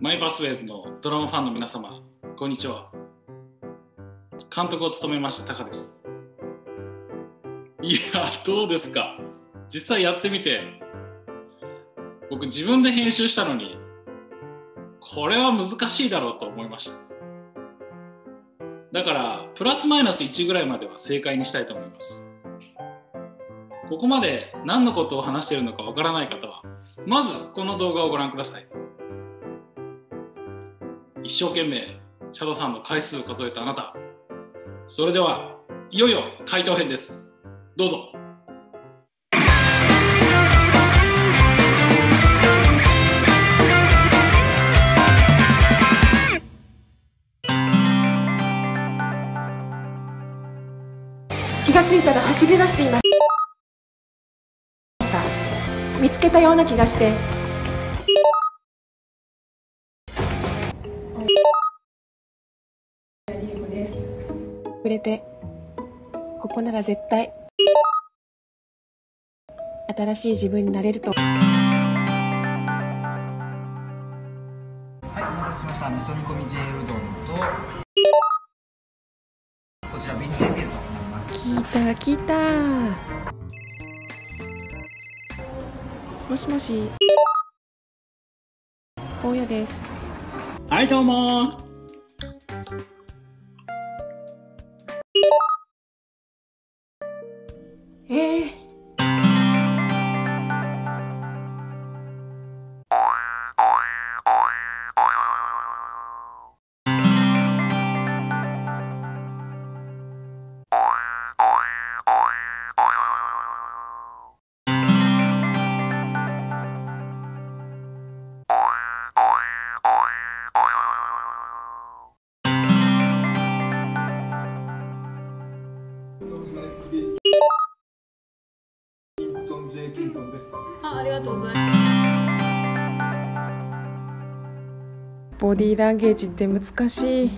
マイパスウェイズのドラマファンの皆様、こんにちは。監督を務めましたタカです。いや、どうですか？実際やってみて、僕自分で編集したのに、これは難しいだろうと思いました。だから、プラスマイナス1ぐらいまでは正解にしたいと思います。ここまで何のことを話しているのかわからない方は、まずこの動画をご覧ください。一生懸命チャドさんの回数を数えたあなた。それではいよいよ回答編です。どうぞ。気がついたら走り出していました。見つけたような気がしてくれて。ここなら絶対。新しい自分になれると。はい、お待たせしました。味噌煮込み J うどんと、こちらベンチエビールとなります。聞いた聞いた。もしもし。大家です。はいどうもボディーランゲージって難しい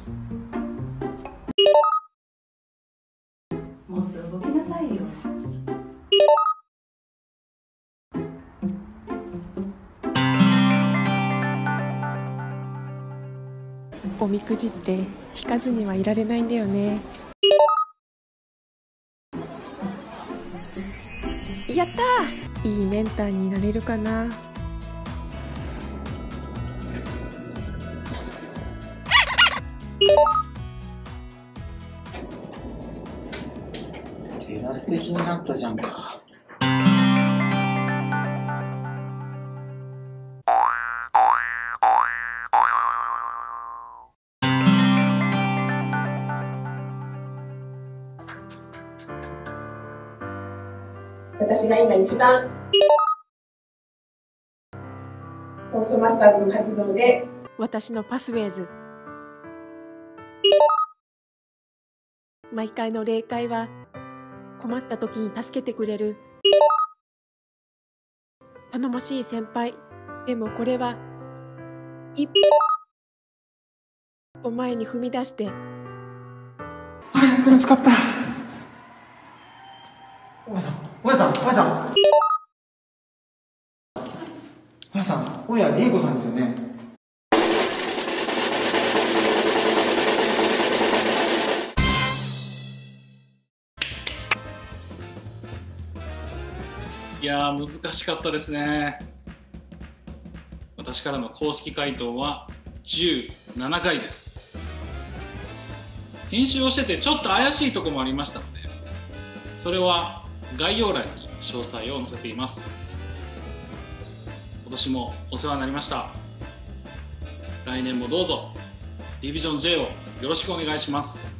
もっと動きなさいよ。おみくじって引かずにはいられないんだよねやったいいメンターになれるかなテラス的になったじゃんか。私が今一番トーストマスターズの活動で私のパスウェイズ。毎回の霊界は困った時に助けてくれる。頼もしい先輩。でもこれは一歩前に踏み出して。あ、これ使った。大家さん、大家さん、大家さん。大家さん、大家理恵子さんですよね。いやー難しかったですね私からの公式回答は17回です編集をしててちょっと怪しいところもありましたのでそれは概要欄に詳細を載せています。今年もお世話になりました。来年もどうぞ。ディビジョン J をよろしくお願いします。